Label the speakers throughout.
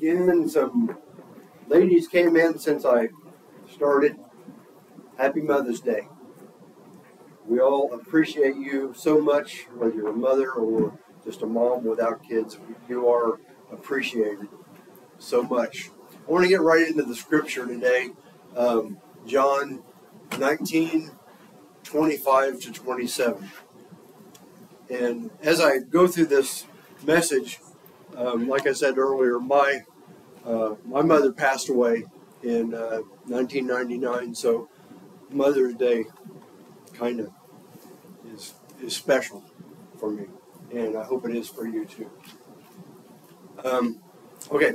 Speaker 1: Again, some ladies came in since I started. Happy Mother's Day. We all appreciate you so much, whether you're a mother or just a mom without kids. You are appreciated so much. I want to get right into the scripture today. Um, John 19, 25 to 27. And as I go through this message, um, like I said earlier, my uh, my mother passed away in uh, 1999, so Mother's Day kind of is is special for me, and I hope it is for you too. Um, okay.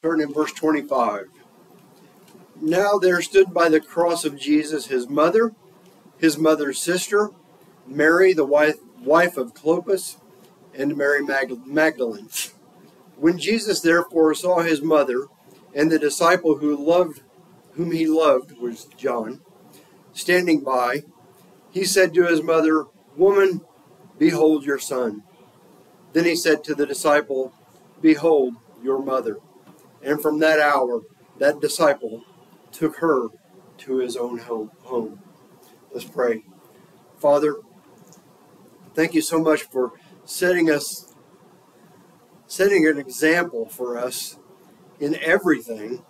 Speaker 1: Starting in verse 25. Now there stood by the cross of Jesus his mother, his mother's sister, Mary, the wife, wife of Clopas, and Mary Magdalene. When Jesus therefore saw his mother and the disciple who loved whom he loved was John standing by, he said to his mother, Woman, behold your son. Then he said to the disciple, Behold your mother. And from that hour, that disciple took her to his own home. Let's pray. Father, thank you so much for setting us setting an example for us in everything.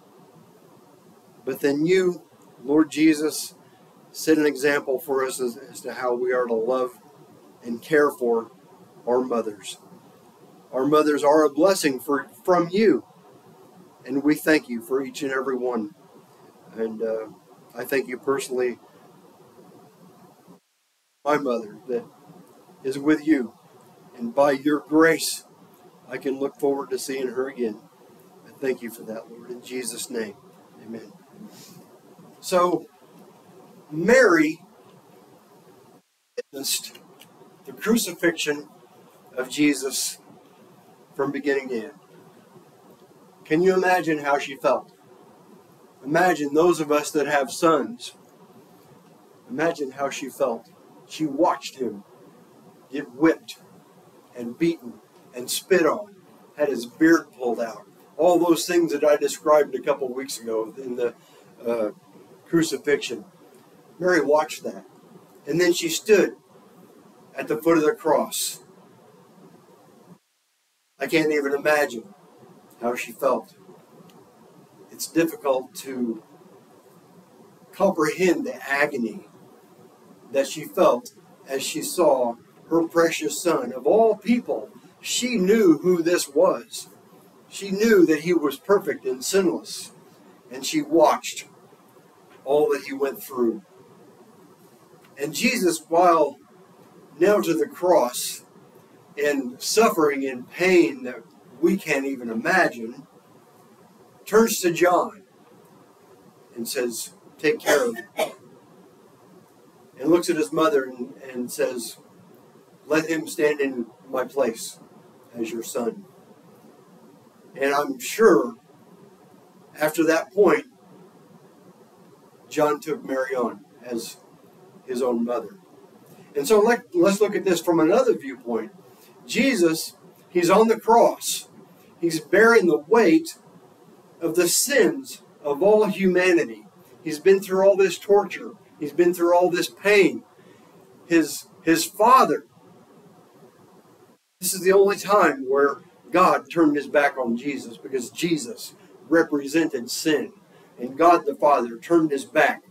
Speaker 1: But then you, Lord Jesus, set an example for us as, as to how we are to love and care for our mothers. Our mothers are a blessing for, from you, and we thank you for each and every one. And uh, I thank you personally, my mother, that is with you and by your grace, I can look forward to seeing her again. I thank you for that, Lord, in Jesus' name. Amen. So, Mary witnessed the crucifixion of Jesus from beginning to end. Can you imagine how she felt? Imagine those of us that have sons. Imagine how she felt. She watched him get whipped and beaten and spit on, had his beard pulled out. All those things that I described a couple weeks ago in the uh, crucifixion. Mary watched that. And then she stood at the foot of the cross. I can't even imagine how she felt. It's difficult to comprehend the agony that she felt as she saw her precious son. Of all people, she knew who this was. She knew that he was perfect and sinless. And she watched all that he went through. And Jesus, while nailed to the cross and suffering in pain that we can't even imagine, turns to John and says, Take care of him. And looks at his mother and, and says, let him stand in my place as your son. And I'm sure after that point, John took Mary on as his own mother. And so let, let's look at this from another viewpoint. Jesus, he's on the cross. He's bearing the weight of the sins of all humanity. He's been through all this torture. He's been through all this pain. His, his father this is the only time where God turned his back on Jesus because Jesus represented sin. And God the Father turned his back.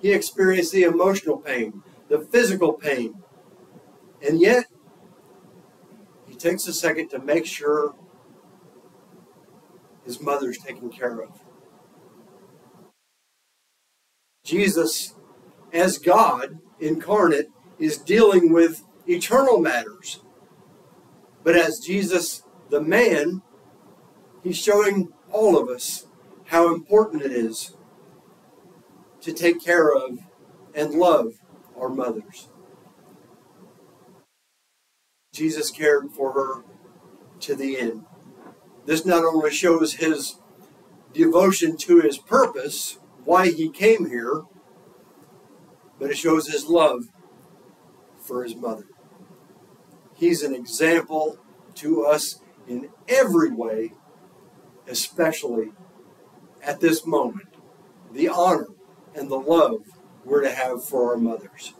Speaker 1: He experienced the emotional pain, the physical pain. And yet, he takes a second to make sure his mother's taken care of. Jesus, as God incarnate, is dealing with eternal matters. But as Jesus, the man, he's showing all of us how important it is to take care of and love our mothers. Jesus cared for her to the end. This not only shows his devotion to his purpose, why he came here, but it shows his love for his mother. He's an example to us in every way, especially at this moment, the honor and the love we're to have for our mothers.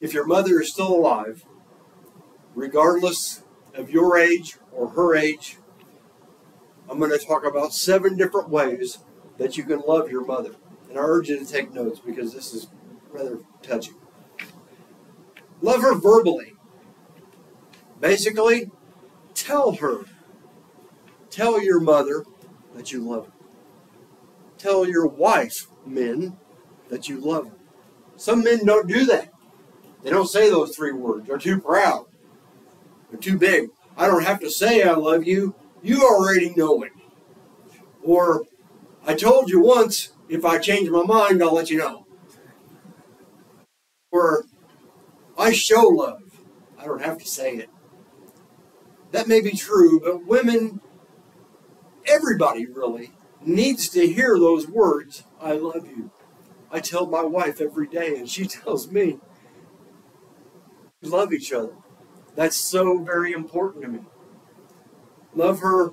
Speaker 1: If your mother is still alive, regardless of your age or her age, I'm going to talk about seven different ways that you can love your mother. And I urge you to take notes because this is rather touching. Love her verbally. Basically, tell her. Tell your mother that you love her. Tell your wife, men, that you love her. Some men don't do that. They don't say those three words. They're too proud. Too big. I don't have to say I love you. You already know it. Or, I told you once, if I change my mind, I'll let you know. Or, I show love. I don't have to say it. That may be true, but women, everybody really, needs to hear those words, I love you. I tell my wife every day, and she tells me, we love each other. That's so very important to me. Love her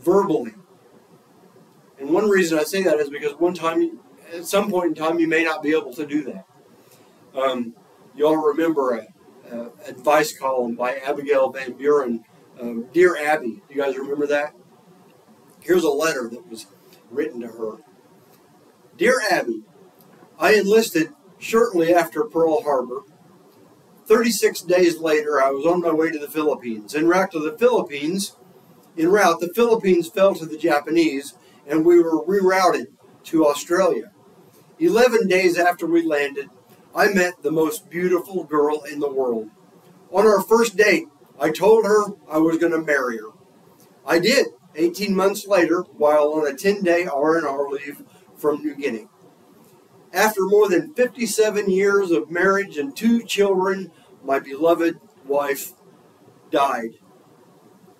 Speaker 1: verbally. And one reason I say that is because one time, at some point in time, you may not be able to do that. Um, you all remember a, a, advice column by Abigail Van Buren, um, Dear Abby. You guys remember that? Here's a letter that was written to her. Dear Abby, I enlisted shortly after Pearl Harbor 36 days later, I was on my way to the Philippines. En route to the Philippines, in route, the Philippines fell to the Japanese, and we were rerouted to Australia. Eleven days after we landed, I met the most beautiful girl in the world. On our first date, I told her I was going to marry her. I did, 18 months later, while on a 10-day R&R leave from New Guinea. After more than 57 years of marriage and two children, my beloved wife died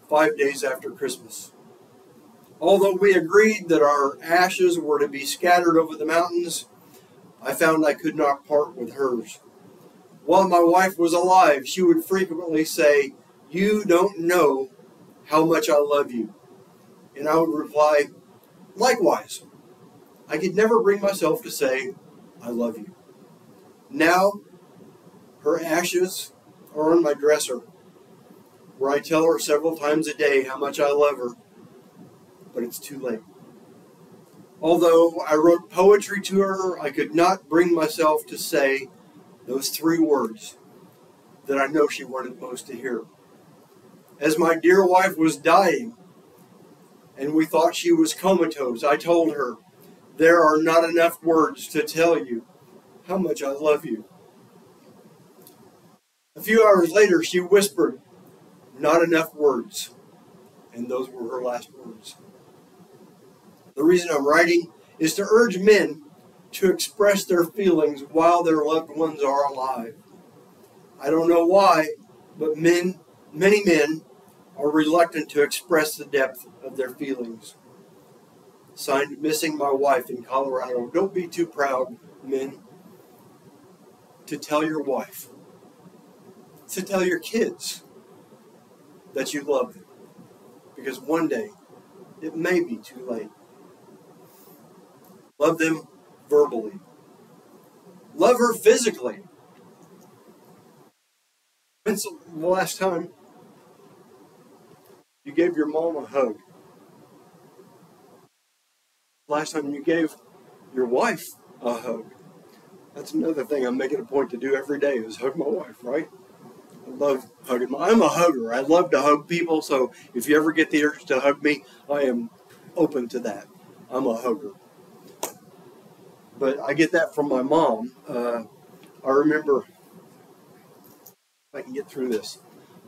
Speaker 1: five days after Christmas. Although we agreed that our ashes were to be scattered over the mountains, I found I could not part with hers. While my wife was alive, she would frequently say, You don't know how much I love you. And I would reply, Likewise. I could never bring myself to say, I love you. Now, her ashes are on my dresser, where I tell her several times a day how much I love her, but it's too late. Although I wrote poetry to her, I could not bring myself to say those three words that I know she wanted most to hear. As my dear wife was dying, and we thought she was comatose, I told her, there are not enough words to tell you how much I love you. A few hours later, she whispered, Not enough words. And those were her last words. The reason I'm writing is to urge men to express their feelings while their loved ones are alive. I don't know why, but men, many men, are reluctant to express the depth of their feelings. Signed, missing my wife in Colorado. Don't be too proud, men, to tell your wife, to tell your kids that you love them. Because one day, it may be too late. Love them verbally. Love her physically. When's the last time you gave your mom a hug? Last time you gave your wife a hug. That's another thing I'm making a point to do every day is hug my wife, right? I love hugging. My, I'm a hugger. I love to hug people. So if you ever get the urge to hug me, I am open to that. I'm a hugger. But I get that from my mom. Uh, I remember, I can get through this,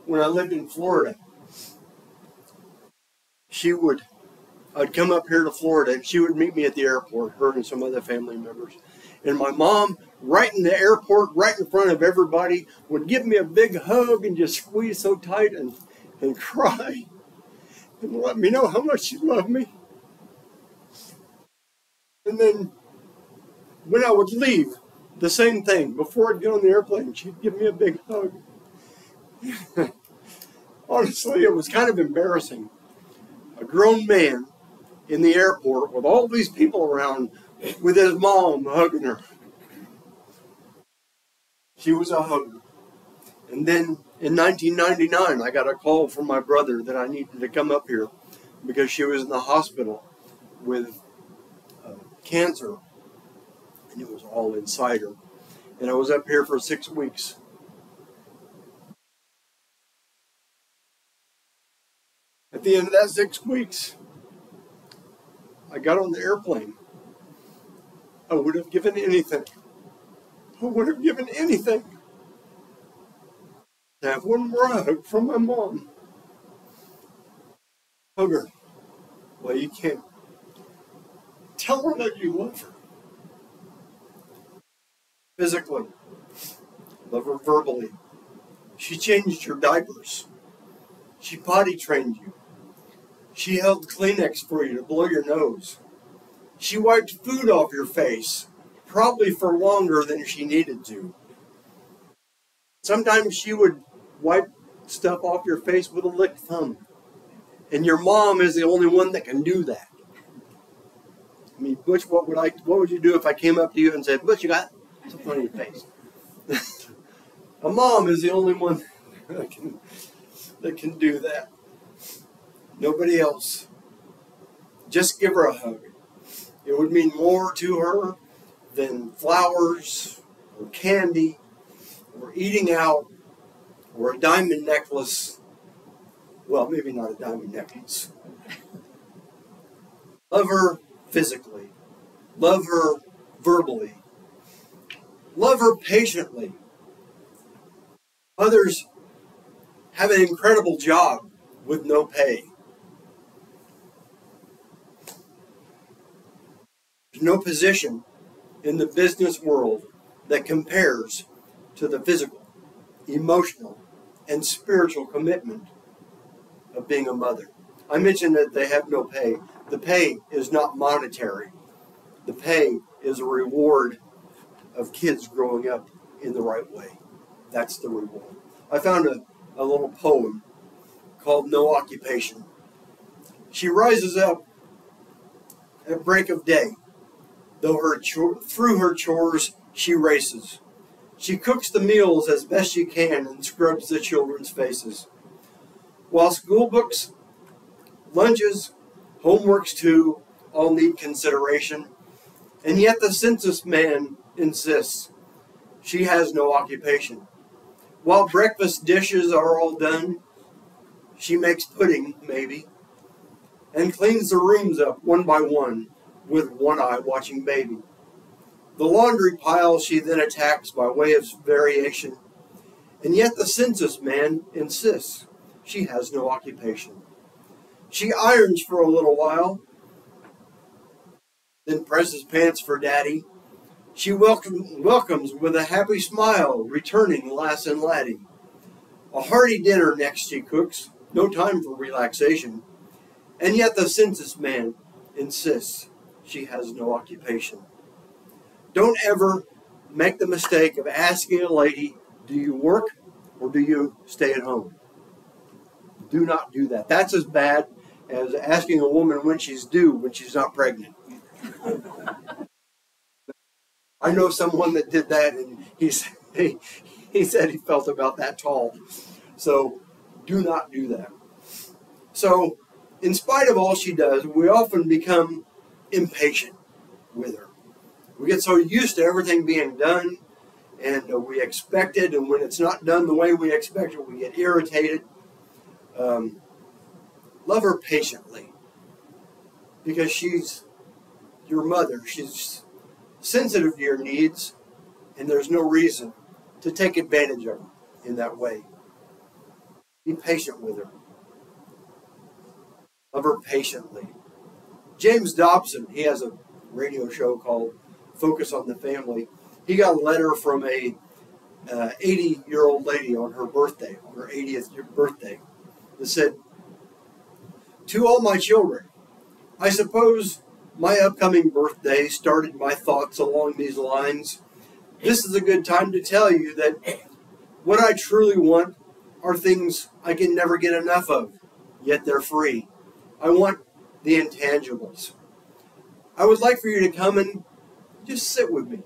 Speaker 1: when I lived in Florida, she would I'd come up here to Florida and she would meet me at the airport, her and some other family members. And my mom, right in the airport, right in front of everybody, would give me a big hug and just squeeze so tight and, and cry and let me know how much she loved me. And then when I would leave, the same thing. Before I'd get on the airplane, she'd give me a big hug. Honestly, it was kind of embarrassing. A grown man in the airport with all these people around with his mom hugging her. She was a hugger. And then in 1999, I got a call from my brother that I needed to come up here because she was in the hospital with uh, cancer, and it was all inside her. And I was up here for six weeks. At the end of that six weeks, I got on the airplane. I would have given anything. I would have given anything to have one more hug from my mom. Hug her. Well, you can't. Tell her that you love her. Physically. Love her verbally. She changed your diapers. She potty trained you. She held Kleenex for you to blow your nose. She wiped food off your face, probably for longer than she needed to. Sometimes she would wipe stuff off your face with a lick thumb. And your mom is the only one that can do that. I mean, Butch, what would I what would you do if I came up to you and said, Butch, you got something on your face? a mom is the only one that can that can do that. Nobody else. Just give her a hug. It would mean more to her than flowers or candy or eating out or a diamond necklace. Well, maybe not a diamond necklace. Love her physically. Love her verbally. Love her patiently. Others have an incredible job with no pay. No position in the business world that compares to the physical, emotional, and spiritual commitment of being a mother. I mentioned that they have no pay. The pay is not monetary. The pay is a reward of kids growing up in the right way. That's the reward. I found a, a little poem called No Occupation. She rises up at break of day. Though her through her chores she races. She cooks the meals as best she can and scrubs the children's faces. While school books, lunches, homeworks too, all need consideration. And yet the census man insists she has no occupation. While breakfast dishes are all done, she makes pudding, maybe, and cleans the rooms up one by one with one eye watching baby. The laundry pile she then attacks by way of variation, and yet the census man insists she has no occupation. She irons for a little while, then presses pants for daddy. She welcome, welcomes with a happy smile, returning lass and laddie. A hearty dinner next she cooks, no time for relaxation, and yet the census man insists she has no occupation. Don't ever make the mistake of asking a lady, do you work or do you stay at home? Do not do that. That's as bad as asking a woman when she's due when she's not pregnant. I know someone that did that, and he, he, he said he felt about that tall. So do not do that. So, in spite of all she does, we often become impatient with her. We get so used to everything being done, and uh, we expect it, and when it's not done the way we expect it, we get irritated. Um, love her patiently because she's your mother. She's sensitive to your needs, and there's no reason to take advantage of her in that way. Be patient with her. Love her patiently. James Dobson, he has a radio show called Focus on the Family. He got a letter from a 80 uh, year old lady on her birthday, on her 80th birthday, that said, To all my children, I suppose my upcoming birthday started my thoughts along these lines. This is a good time to tell you that what I truly want are things I can never get enough of, yet they're free. I want the intangibles. I would like for you to come and just sit with me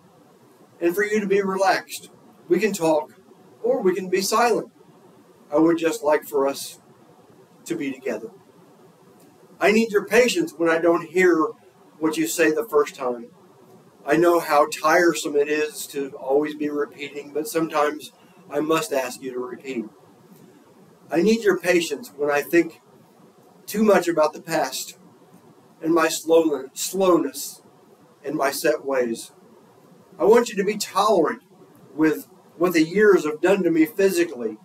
Speaker 1: and for you to be relaxed. We can talk or we can be silent. I would just like for us to be together. I need your patience when I don't hear what you say the first time. I know how tiresome it is to always be repeating, but sometimes I must ask you to repeat. I need your patience when I think too much about the past and my slowness and my set ways. I want you to be tolerant with what the years have done to me physically.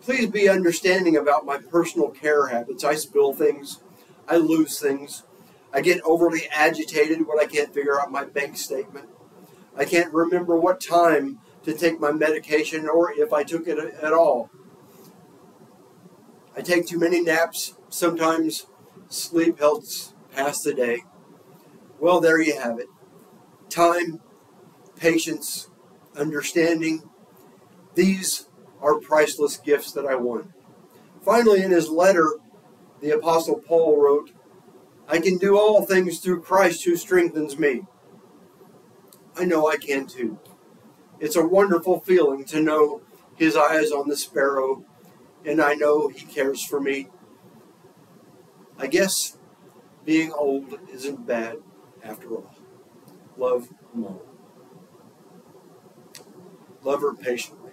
Speaker 1: Please be understanding about my personal care habits. I spill things, I lose things, I get overly agitated when I can't figure out my bank statement. I can't remember what time to take my medication or if I took it at all. I take too many naps. Sometimes sleep helps pass the day. Well, there you have it. Time, patience, understanding. These are priceless gifts that I want. Finally, in his letter, the Apostle Paul wrote, I can do all things through Christ who strengthens me. I know I can too. It's a wonderful feeling to know his eyes on the sparrow, and I know he cares for me. I guess being old isn't bad after all. Love Mom. Love her patiently.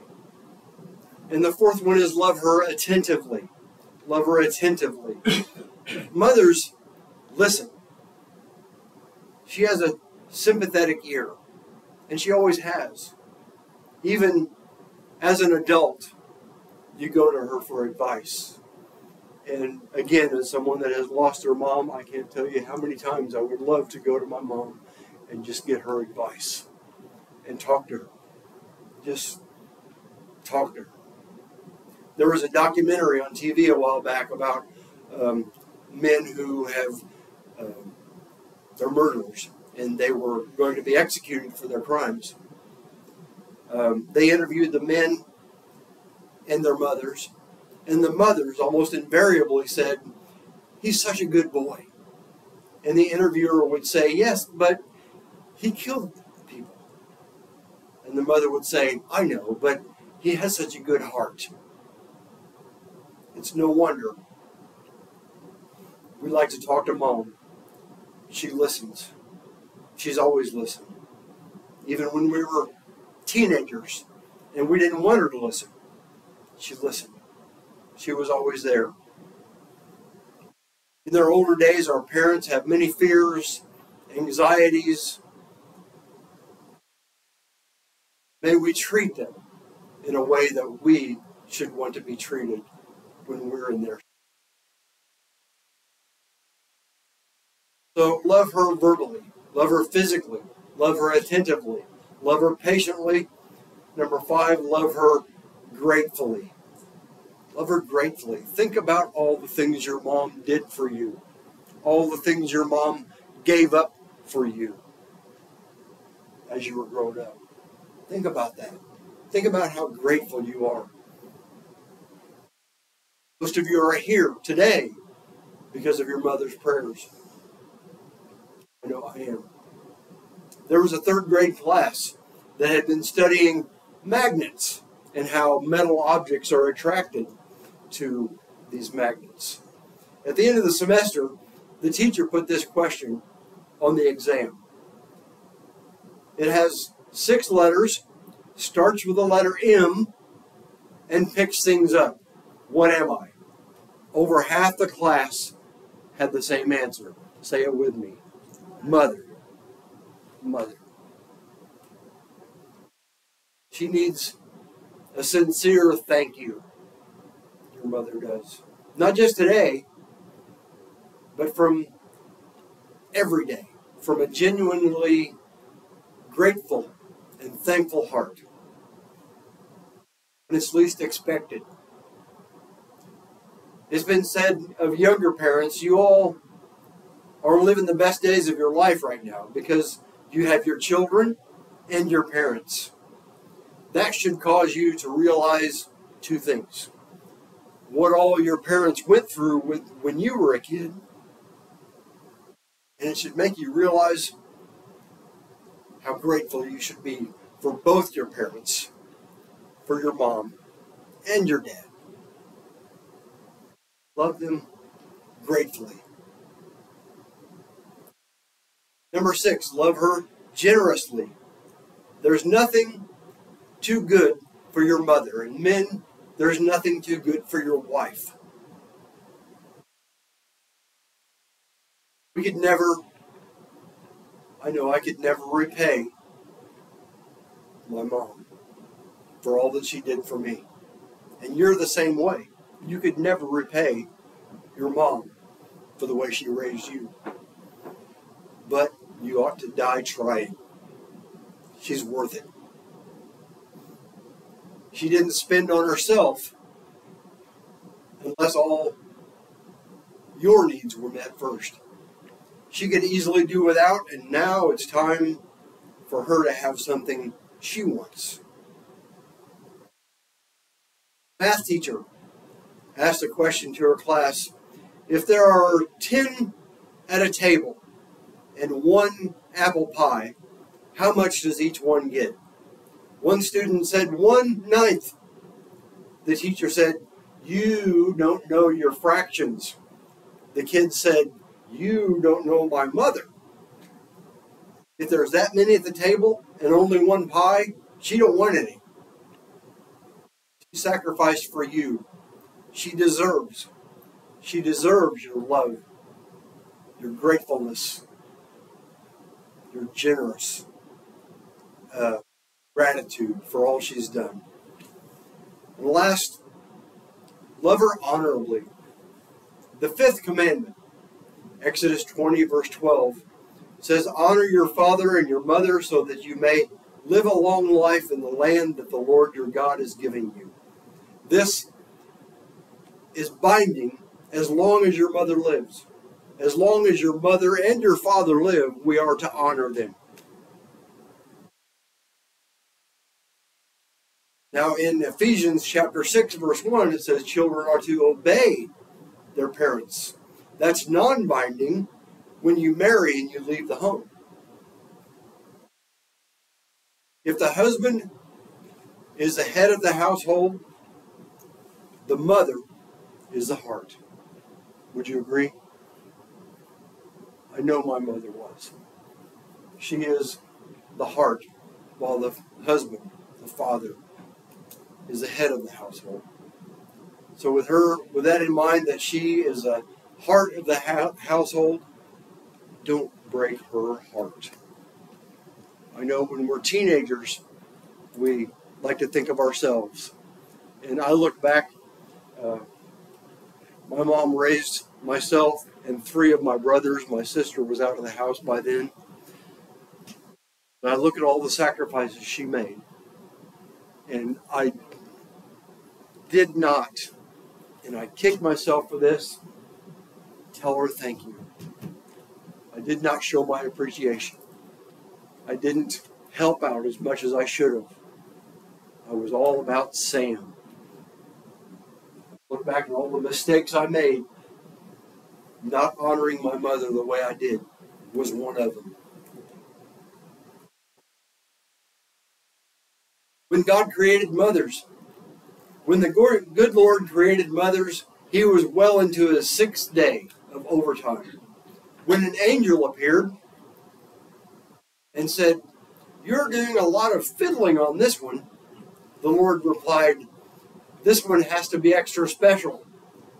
Speaker 1: And the fourth one is love her attentively. Love her attentively. Mothers listen. She has a sympathetic ear, and she always has. Even as an adult, you go to her for advice. And again, as someone that has lost her mom, I can't tell you how many times I would love to go to my mom and just get her advice and talk to her. Just talk to her. There was a documentary on TV a while back about um, men who have um, they're murderers, and they were going to be executed for their crimes. Um, they interviewed the men and their mothers, and the mothers almost invariably said, He's such a good boy. And the interviewer would say, Yes, but he killed people. And the mother would say, I know, but he has such a good heart. It's no wonder we like to talk to mom she listens. She's always listened. Even when we were teenagers and we didn't want her to listen, she listened. She was always there. In their older days, our parents have many fears, anxieties. May we treat them in a way that we should want to be treated when we're in their So love her verbally, love her physically, love her attentively, love her patiently. Number five, love her gratefully. Love her gratefully. Think about all the things your mom did for you, all the things your mom gave up for you as you were growing up. Think about that. Think about how grateful you are. Most of you are here today because of your mother's prayers. I know I am. There was a third grade class that had been studying magnets and how metal objects are attracted to these magnets. At the end of the semester, the teacher put this question on the exam. It has six letters, starts with the letter M, and picks things up. What am I? Over half the class had the same answer. Say it with me mother. Mother. She needs a sincere thank you. Your mother does. Not just today, but from every day, from a genuinely grateful and thankful heart. When it's least expected. It's been said of younger parents, you all are living the best days of your life right now because you have your children and your parents. That should cause you to realize two things. What all your parents went through with, when you were a kid, and it should make you realize how grateful you should be for both your parents, for your mom and your dad. Love them gratefully. Number six, love her generously. There's nothing too good for your mother. And men, there's nothing too good for your wife. We could never, I know I could never repay my mom for all that she did for me. And you're the same way. You could never repay your mom for the way she raised you. But you ought to die trying. She's worth it. She didn't spend on herself unless all your needs were met first. She could easily do without, and now it's time for her to have something she wants. Math teacher asked a question to her class if there are 10 at a table and one apple pie, how much does each one get? One student said one ninth. The teacher said, You don't know your fractions. The kid said, You don't know my mother. If there's that many at the table and only one pie, she don't want any. She sacrificed for you. She deserves. She deserves your love, your gratefulness, your generous uh, gratitude for all she's done. And last, love her honorably. The fifth commandment, Exodus 20, verse 12, says, Honor your father and your mother so that you may live a long life in the land that the Lord your God is giving you. This is binding as long as your mother lives. As long as your mother and your father live, we are to honor them. Now, in Ephesians chapter 6, verse 1, it says children are to obey their parents. That's non binding when you marry and you leave the home. If the husband is the head of the household, the mother is the heart. Would you agree? I know my mother was. She is the heart, while the husband, the father, is the head of the household. So, with her, with that in mind, that she is the heart of the household, don't break her heart. I know when we're teenagers, we like to think of ourselves. And I look back, uh, my mom raised myself and three of my brothers. My sister was out of the house by then. And I look at all the sacrifices she made. And I did not, and I kicked myself for this, tell her thank you. I did not show my appreciation. I didn't help out as much as I should have. I was all about Sam. Look back at all the mistakes I made. Not honoring my mother the way I did was one of them. When God created mothers, when the good Lord created mothers, he was well into his sixth day of overtime. When an angel appeared and said, You're doing a lot of fiddling on this one, the Lord replied, This one has to be extra special.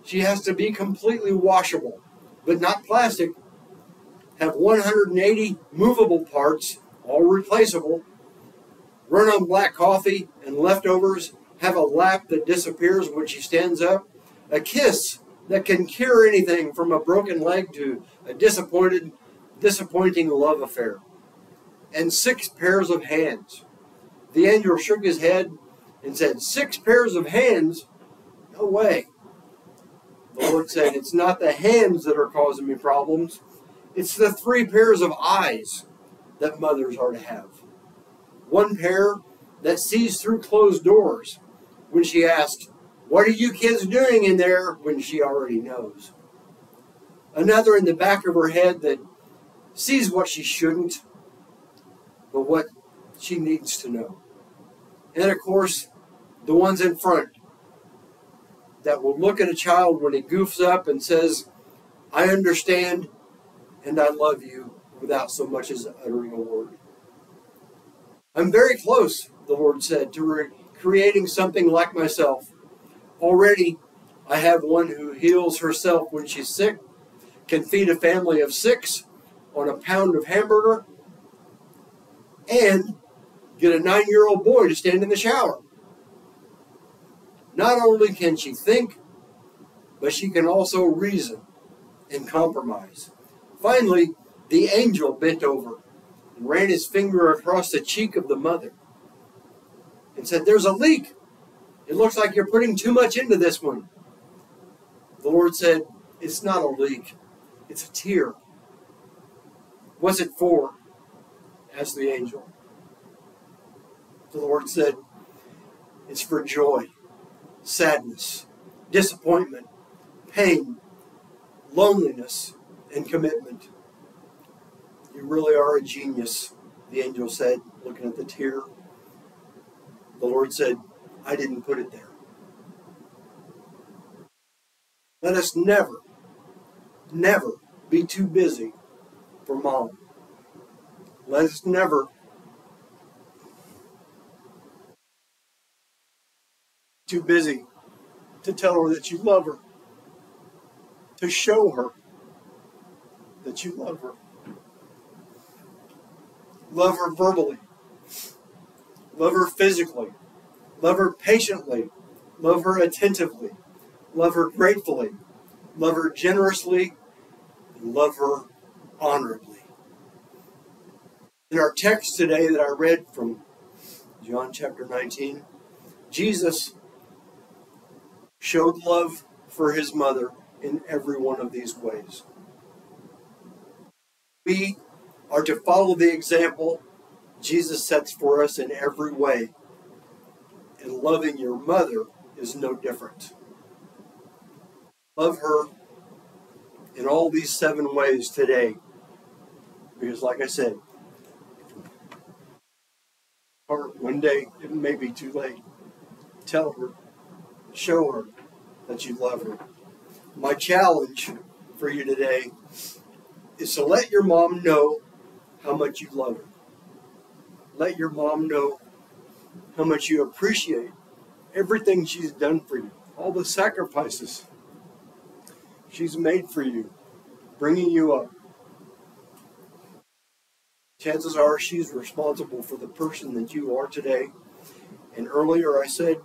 Speaker 1: She has to be completely washable, but not plastic. Have 180 movable parts, all replaceable. Run on black coffee and leftovers have a lap that disappears when she stands up, a kiss that can cure anything from a broken leg to a disappointed, disappointing love affair, and six pairs of hands. The angel shook his head and said, Six pairs of hands? No way. The Lord said, It's not the hands that are causing me problems, It's the three pairs of eyes that mothers are to have. One pair that sees through closed doors when she asks, What are you kids doing in there? when she already knows. Another in the back of her head that sees what she shouldn't, but what she needs to know. And of course, the ones in front that will look at a child when he goofs up and says, I understand and I love you without so much as uttering a word. I'm very close, the Lord said, to re- creating something like myself. Already, I have one who heals herself when she's sick, can feed a family of six on a pound of hamburger, and get a nine year old boy to stand in the shower. Not only can she think, but she can also reason and compromise. Finally, the angel bent over and ran his finger across the cheek of the mother and said, There's a leak. It looks like you're putting too much into this one. The Lord said, It's not a leak, it's a tear. What's it for? asked the angel. The Lord said, It's for joy, sadness, disappointment, pain, loneliness, and commitment. You really are a genius, the angel said, looking at the tear. The Lord said, I didn't put it there. Let us never, never be too busy for mom. Let us never too busy to tell her that you love her, to show her that you love her. Love her verbally, love her physically, love her patiently, love her attentively, love her gratefully, love her generously, love her honorably. In our text today that I read from John chapter 19, Jesus showed love for his mother in every one of these ways. We are to follow the example Jesus sets for us in every way. And loving your mother is no different. Love her in all these seven ways today. Because, like I said, or one day it may be too late. Tell her, show her that you love her. My challenge for you today is to let your mom know how much you love her. Let your mom know how much you appreciate everything she's done for you, all the sacrifices she's made for you, bringing you up. Chances are she's responsible for the person that you are today. And earlier I said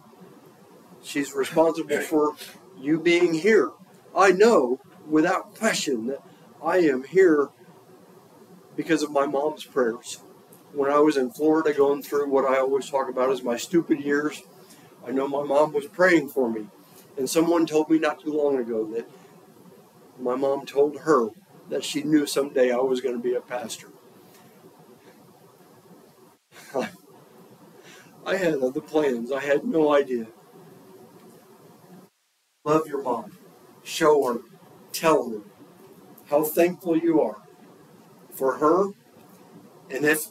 Speaker 1: she's responsible for you being here. I know without question that I am here because of my mom's prayers. When I was in Florida going through what I always talk about as my stupid years, I know my mom was praying for me. And someone told me not too long ago that my mom told her that she knew someday I was going to be a pastor. I had other plans. I had no idea. Love your mom. Show her. Tell her how thankful you are for her. And if,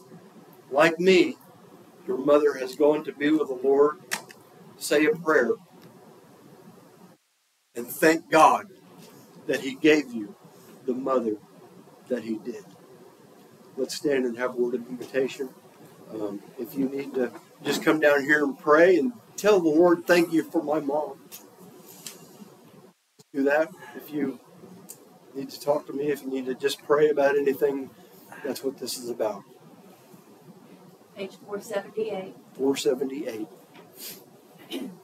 Speaker 1: like me, your mother has gone to be with the Lord, say a prayer and thank God that He gave you the mother that He did. Let's stand and have a word of invitation. Um, if you need to just come down here and pray and tell the Lord, thank you for my mom. Do that. If you need to talk to me, if you need to just pray about anything, that's what this is about.
Speaker 2: Page four seventy-eight.
Speaker 1: Four seventy-eight.